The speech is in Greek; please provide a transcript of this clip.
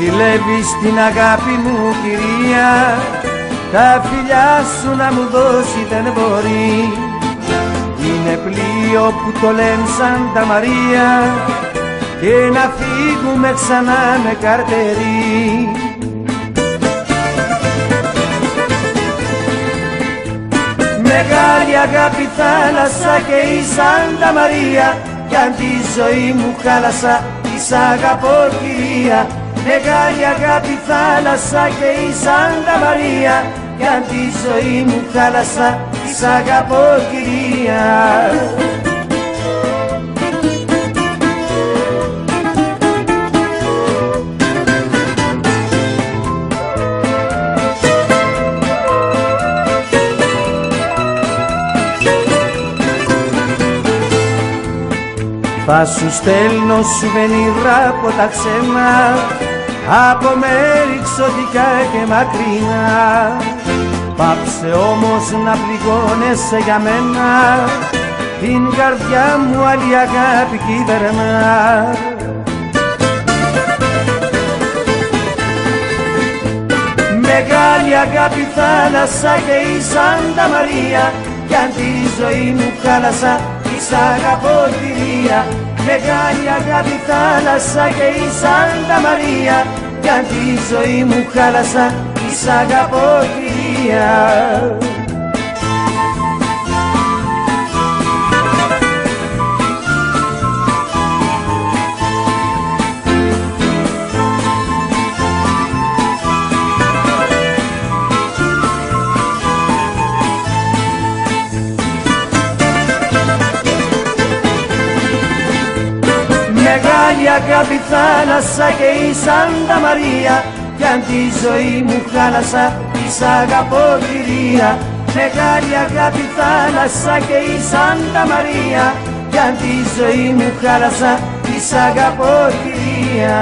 Κλέβεις την αγάπη μου κυρία. Τα φιλιά σου να μου δώσει δεν μπορεί. Είναι πλοίο που το λένε τα Μαρία. Και να φύγουμε ξανά με καρτερί. Μεγάλη αγάπη θάλασσα και η Σάντα Μαρία. Κι αν τη ζωή μου χάλασα της αγαπώ κυρία Μεγάλη αγάπη θάλασσα και η Σάντα Μαρία. Κι αν τη ζωή μου χάλασα της αγαπώ κυρία. Θα σου στέλνω σουβενίρα από τα ξένα από μέρη ξωτικά και μακρινά. Πάψε όμως να πληγώνεσαι για μένα. Την καρδιά μου άλλη αγάπη κυβερνά. Μεγάλη αγάπη θάλασσα και η Σάντα Μαρία. Κι αν τη ζωή μου χάλασα της αγαπώ κυρία Μεγάλη αγάπη θάλασσα και η Σάντα Μαρία. Κι αν τη ζωή μου χάλασα της αγαπώ κυρία αγάπη θάλασσα και η Σάντα Μαρία. Κι αν τη ζωή μου χάλασα της αγαπώ κυρία. Μεγάλη αγάπη θάλασσα και η Σάντα Μαρία. Κι αν τη ζωή μου χάλασα της αγαπώ κυρία